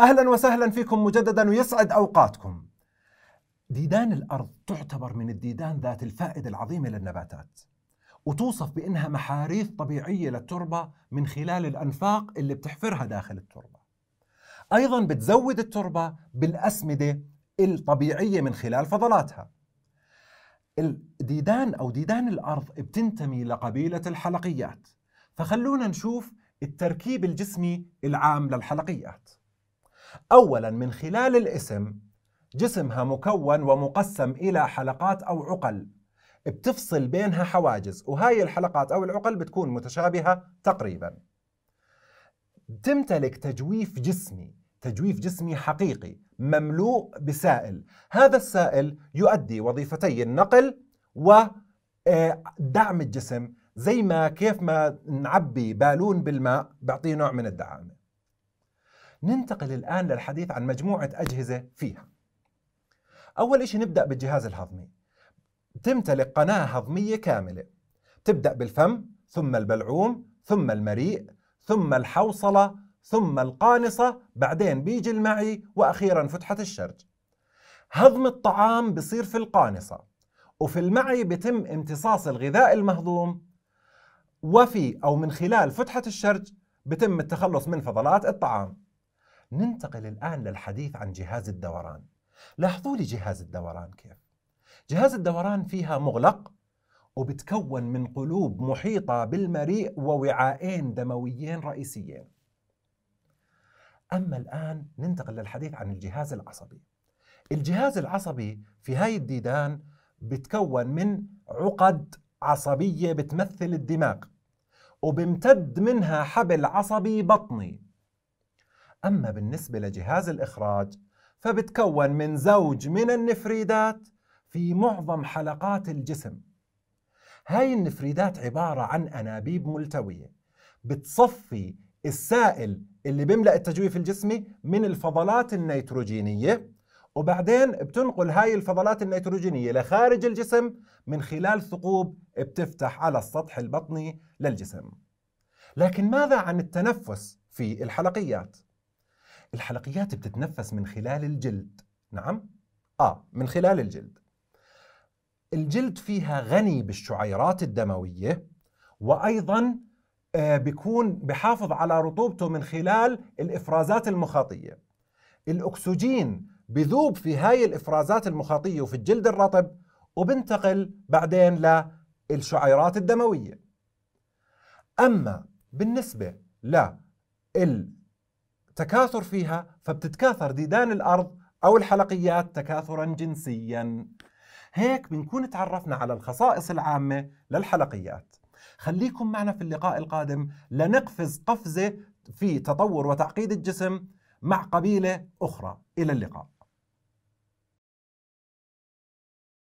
أهلا وسهلا فيكم مجددا ويسعد أوقاتكم. ديدان الأرض تعتبر من الديدان ذات الفائدة العظيمة للنباتات. وتوصف بأنها محاريث طبيعية للتربة من خلال الأنفاق اللي بتحفرها داخل التربة. أيضا بتزود التربة بالأسمدة الطبيعية من خلال فضلاتها. الديدان أو ديدان الأرض بتنتمي لقبيلة الحلقيات. فخلونا نشوف التركيب الجسمي العام للحلقيات. اولا من خلال الاسم جسمها مكون ومقسم إلى حلقات أو عقل. بتفصل بينها حواجز وهاي الحلقات أو العقل بتكون متشابهة تقريبا. تمتلك تجويف جسمي تجويف جسمي حقيقي مملوء بسائل. هذا السائل يؤدي وظيفتي النقل ودعم آه، الجسم زي ما كيف ما نعبي بالون بالماء بيعطيه نوع من الدعامة. ننتقل الآن للحديث عن مجموعة أجهزة فيها. أول شيء نبدأ بالجهاز الهضمي. تمتلك قناة هضمية كاملة. تبدأ بالفم ثم البلعوم ثم المريء ثم الحوصلة ثم القانصة بعدين بيجي المعي وأخيرا فتحة الشرج. هضم الطعام بصير في القانصة وفي المعي بتم امتصاص الغذاء المهضوم وفي أو من خلال فتحة الشرج بتم التخلص من فضلات الطعام. ننتقل الآن للحديث عن جهاز الدوران. لاحظوا لي جهاز الدوران كيف؟ جهاز الدوران فيها مغلق وبتكون من قلوب محيطة بالمريء ووعاءين دمويين رئيسيين. أما الآن ننتقل للحديث عن الجهاز العصبي. الجهاز العصبي في هاي الديدان بتكون من عقد عصبية بتمثل الدماغ وبمتد منها حبل عصبي بطني. أما بالنسبة لجهاز الإخراج فبتكون من زوج من النفريدات في معظم حلقات الجسم هاي النفريدات عبارة عن أنابيب ملتوية بتصفي السائل اللي بيملأ التجويف الجسمي من الفضلات النيتروجينية وبعدين بتنقل هاي الفضلات النيتروجينية لخارج الجسم من خلال ثقوب بتفتح على السطح البطني للجسم لكن ماذا عن التنفس في الحلقيات؟ الحلقيات بتتنفس من خلال الجلد. نعم؟ آه من خلال الجلد. الجلد فيها غني بالشعيرات الدموية وأيضا آه بيكون بحافظ على رطوبته من خلال الإفرازات المخاطية. الأكسجين بذوب في هاي الإفرازات المخاطية وفي الجلد الرطب وبنتقل بعدين للشعيرات الدموية. أما بالنسبة لل تكاثر فيها فبتتكاثر ديدان الأرض أو الحلقيات تكاثرا جنسيا. هيك بنكون تعرفنا على الخصائص العامة للحلقيات. خليكم معنا في اللقاء القادم لنقفز قفزة في تطور وتعقيد الجسم مع قبيلة أخرى. إلى اللقاء.